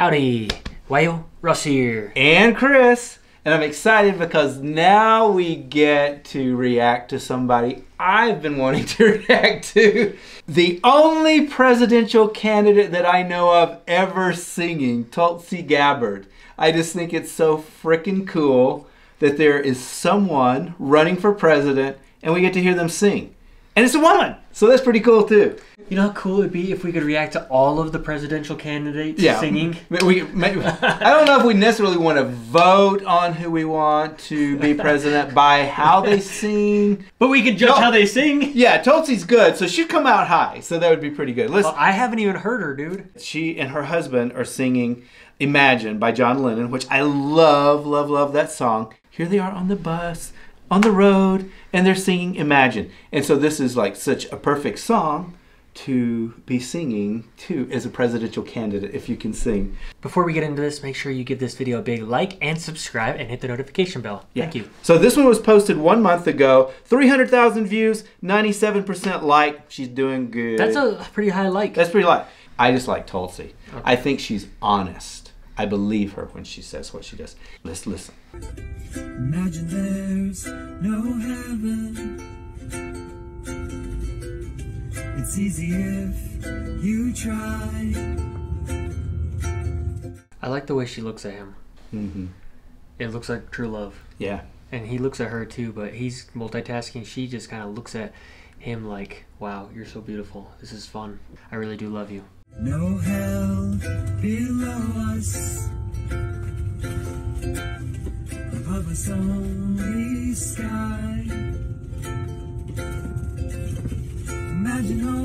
Howdy, Wyo, Russ here. and Chris. And I'm excited because now we get to react to somebody I've been wanting to react to. The only presidential candidate that I know of ever singing, Tulsi Gabbard. I just think it's so freaking cool that there is someone running for president and we get to hear them sing. And it's a woman, so that's pretty cool too. You know how cool it would be if we could react to all of the presidential candidates yeah. singing? We, maybe, I don't know if we necessarily want to vote on who we want to be president by how they sing. But we could judge No. how they sing. Yeah, Tulsi's good, so she'd come out high, so that would be pretty good. Listen, Well, I haven't even heard her, dude. she and her husband are singing Imagine by John Lennon, which I love, love, love that song. Here they are on the bus, on the road, and they're singing Imagine. And so this is like such a perfect song to be singing to as a presidential candidate if you can sing. Before we get into this, make sure you give this video a big like and subscribe and hit the notification bell. Thank you. So this one was posted one month ago. 300,000 views, 97% like. She's doing good. That's a pretty high like. That's pretty like. I just like Tulsi. I think she's honest. I believe her when she says what she does. Let's listen. Imagine there's no heaven. It's easy if you try. I like the way she looks at him. hmm It looks like true love. Yeah. And he looks at her too, but he's multitasking. She just kind of looks at him like, wow, you're so beautiful. This is fun. I really do love you. No hell below us. Above us only sky. Imagine all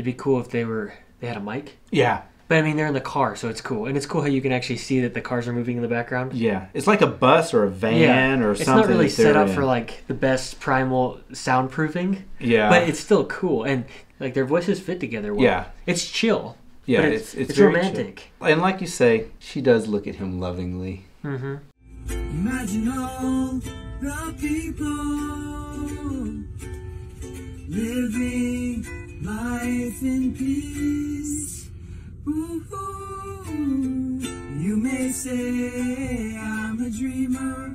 It'd be cool if they were they had a mic. Yeah. But I mean, they're in the car, so it's cool. And it's cool how you can actually see that the cars are moving in the background. Yeah. It's like a bus or a van or it's something. not really set up in. for like the best primal soundproofing, Yeah. but it's still cool and like their voices fit together well. Yeah. it's chill. yeah, but it's it's, it's very romantic. chill. And like you say, she does look at him lovingly. Mm-hmm. Imagine all the people living life in peace. Ooh, you may say I'm a dreamer,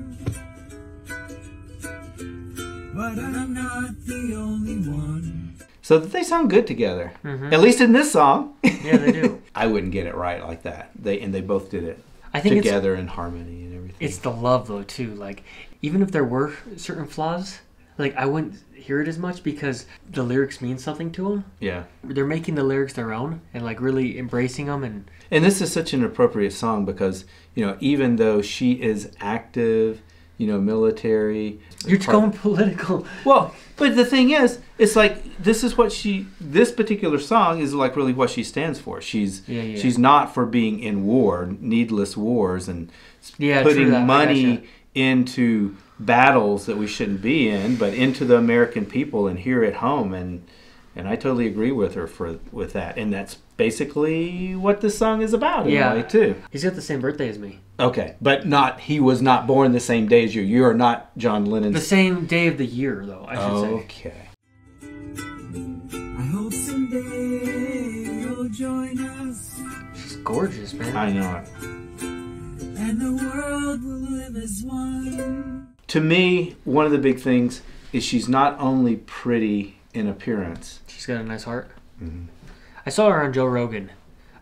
but I'm not the only one. So they sound good together. Mhm. At least in this song. Yeah, they do. I wouldn't get it right like that. They and they both did it I think together in harmony and everything. it's the love though too. Like even if there were certain flaws, like I wouldn't hear it as much because the lyrics mean something to them. yeah. They're making the lyrics their own and like really embracing them and And this is such an appropriate song because, you know, even though she is active, you know, military. you're part- going political. Well, but the thing is, it's like this is what she this particular song is like really what she stands for. She's Yeah, yeah. she's not for being in war, needless wars and Yeah, putting money into battles that we shouldn't be in, but into the American people and here at home and and I totally agree with her for with that. And that's basically what this song is about in Yeah. a way too. He's got the same birthday as me. Okay, but not he was not born the same day as you. You are not John Lennon. The same day of the year though, I should say. Okay. I hope someday you'll join us, She's gorgeous, man. I know it. and the world will live as one. To me, one of the big things is she's not only pretty in appearance. She's got a nice heart. Mhm. I saw her on Joe Rogan.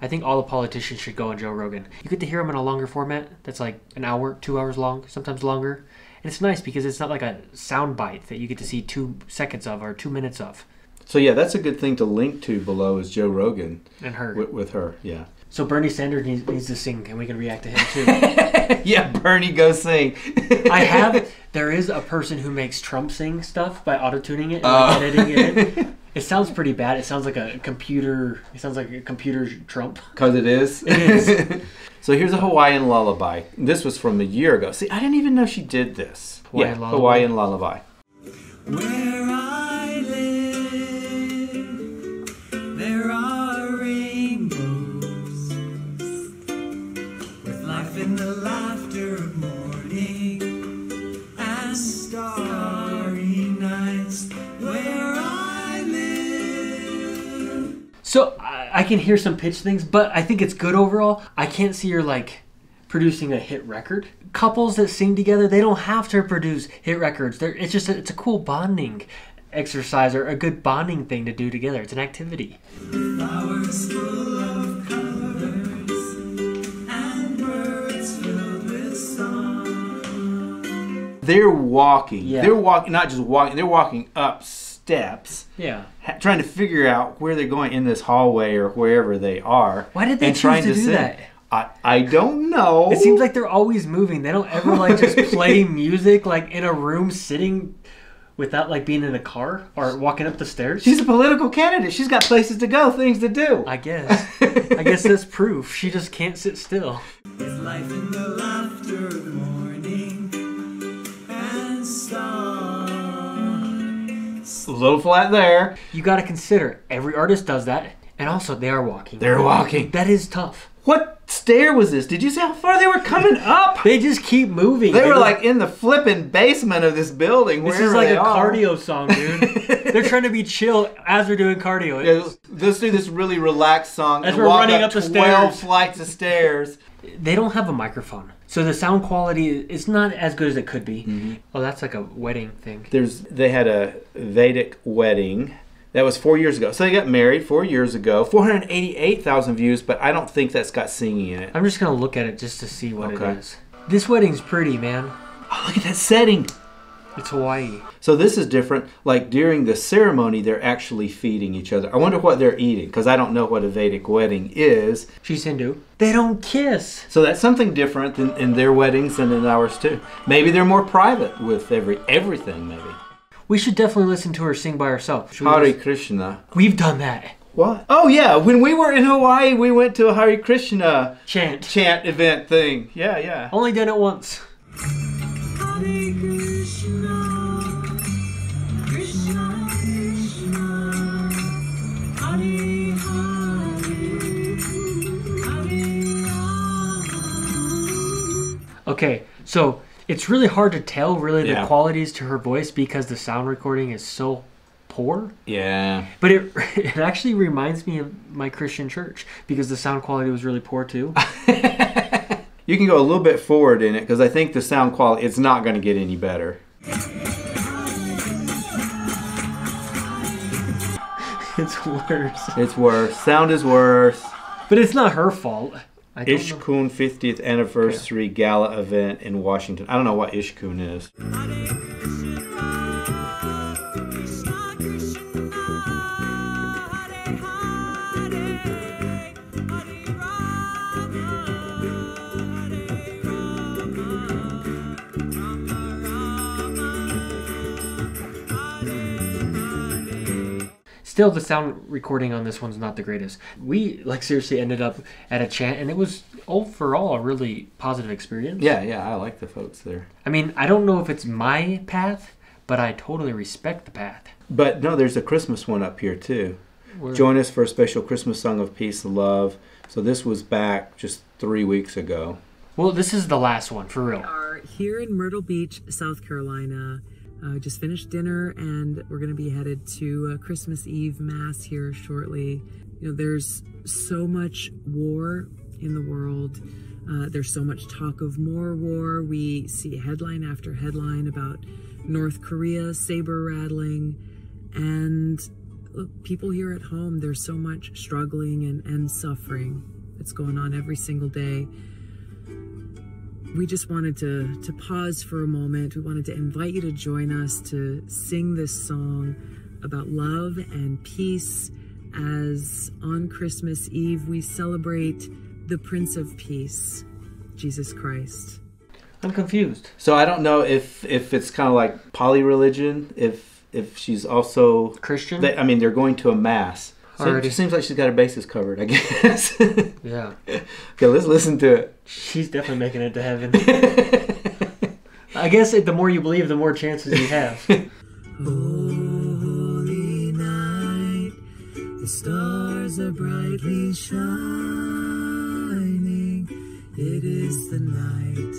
I think all the politicians should go on Joe Rogan. You get to hear him in a longer format that's like an hour, two hours long, sometimes longer. And it's nice because it's not like a sound bite that you get to see two seconds of or two minutes of. So yeah, that's a good thing to link to below is Joe Rogan And her. with, with her. Yeah. So Bernie Sanders needs, needs to sing, and we can react to him too. yeah, Bernie, go sing. I have. There is a person who makes Trump sing stuff by auto tuning it and like, oh. editing it. in. It sounds pretty bad. It sounds like a computer. It sounds like a computer Trump. Because it is. It is. so here's a Hawaiian lullaby. This was from a year ago. See, I didn't even know she did this. Hawaiian yeah, lullaby? Hawaiian lullaby. Where can hear some pitch things, but I think it's good overall. I can't see her like producing a hit record. Couples that sing together, they don't have to produce hit records. They're, it's just a, it's a cool bonding exercise or a good bonding thing to do together. It's an activity. Flowers full of colors and birds filled with song. They're walking. Yeah. They're walking, not just walking. They're walking up steps, Yeah. ha- trying to figure out where they're going in this hallway or wherever they are. Why did they and choose trying to do sing. that? I I don't know. It seems like they're always moving. They don't ever like just play music like in a room sitting without like being in a car or walking up the stairs. she's a political candidate. She's got places to go, things to do. I guess. I guess that's proof. She just can't sit still. Little flat there. You got to consider every artist does that, and also they are walking. They're walking. That is tough. What stair was this? Did you see how far they were coming up? They just keep moving. They were like in the flipping basement of this building. This is like a are. cardio song, dude. they're trying to be chill as they're doing cardio. Yeah, let's do this really relaxed song As and we're running up, up the 12 stairs. flights of stairs. They don't have a microphone, so the sound quality is not as good as it could be. Mm-hmm. Oh, that's like a wedding thing. There's they had a Vedic wedding. That was four years ago. So they got married four years ago. 488,000 views, but I don't think that's got singing in it. I'm just gonna look at it just to see what Okay. it is. This wedding's pretty, man. Oh, look at that setting. It's Hawaii. So this is different. Like during the ceremony, they're actually feeding each other. I wonder what they're eating because I don't know what a Vedic wedding is. She's Hindu. They don't kiss. So that's something different than in their weddings and in ours too. Maybe they're more private with every everything. Maybe. We should definitely listen to her sing by herself. Should we Hare listen- Krishna. We've done that. What? Oh yeah, when we were in Hawaii, we went to a Hare Krishna Chant. chant event thing. Yeah, yeah. Only done it once. Hare Krishna, Krishna Krishna, Hare Hare, Hare Rama. Okay, so it's really hard to tell really the Yeah. qualities to her voice because the sound recording is so poor. Yeah. But it it actually reminds me of my Christian church because the sound quality was really poor too. You can go a little bit forward in it because I think the sound quality it's not going to get any better. it's worse. It's worse. Sound is worse. But it's not her fault. I don't. ISKCON 50th anniversary gala event in Washington. I don't know what ISKCON is. Still, the sound recording on this one's not the greatest. We like seriously ended up at a chant, and it was overall a really positive experience. Yeah, yeah, I like the folks there. I mean, I don't know if it's my path, but I totally respect the path. But no, there's a Christmas one up here too. Where- Join us for a special Christmas song of peace and love. So this was back just three weeks ago. Well, this is the last one for real. We are here in Myrtle Beach, South Carolina. Uh, just finished dinner and we're going to be headed to uh, Christmas Eve Mass here shortly. You know, there's so much war in the world. Uh, there's so much talk of more war. We see headline after headline about North Korea saber rattling. And look, people here at home, there's so much struggling and, and suffering that's going on every single day we just wanted to to pause for a moment. We wanted to invite you to join us to sing this song about love and peace as on Christmas Eve we celebrate the Prince of Peace, Jesus Christ. I'm confused. So I don't know if if it's kind of like poly-religion, if if she's also Christian? They, I mean, they're going to a mass. So it Already. just seems like she's got her bases covered, I guess. yeah. okay, let's listen to it. She's definitely making it to heaven. I guess it, the more you believe, the more chances you have. Holy night, the stars are brightly shining. It is is the night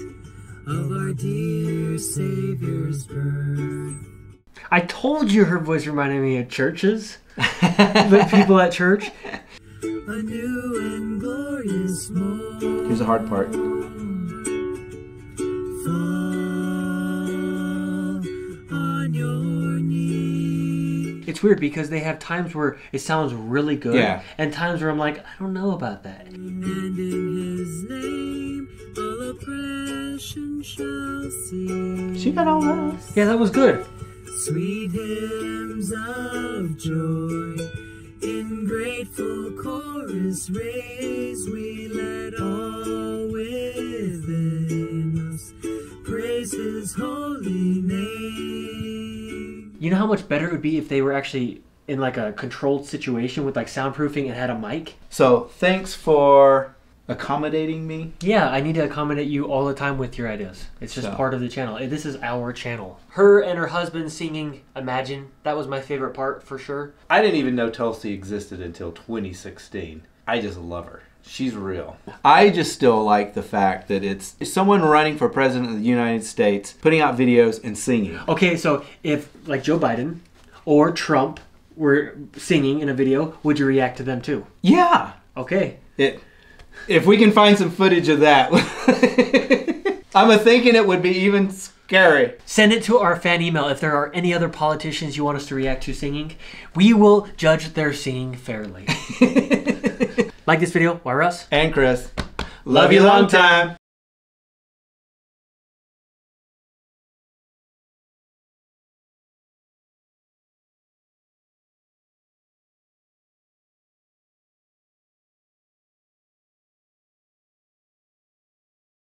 of our dear Savior's birth. I told you her voice reminded me of churches. The people at church. A new and glorious morn. Here's the hard part. Fall on your knees. It's weird because they have times where it sounds really good, Yeah. and times where I'm like, I don't know about that. And in his name all oppression shall cease. She got all that. Yeah, that was good. Sweet hymns of joy in grateful chorus raise we let all within us praise his holy name. You know how much better it would be if they were actually in like a controlled situation with like soundproofing and had a mic? So thanks for accommodating me. Yeah, I need to accommodate you all the time with your ideas. It's just So- part of the channel. This is our channel. Her and her husband singing Imagine. That was my favorite part for sure. I didn't even know Tulsi existed until 2016. I just love her. She's real. I just still like the fact that it's someone running for president of the United States, putting out videos and singing. Okay, so if like Joe Biden or Trump were singing in a video, would you react to them too? Yeah. Okay. It if we can find some footage of that. I'm a thinking it would be even scary. Send it to our fan email if there are any other politicians you want us to react to singing. We will judge their singing fairly. like this video, why Russ? And Chris, Love you long time.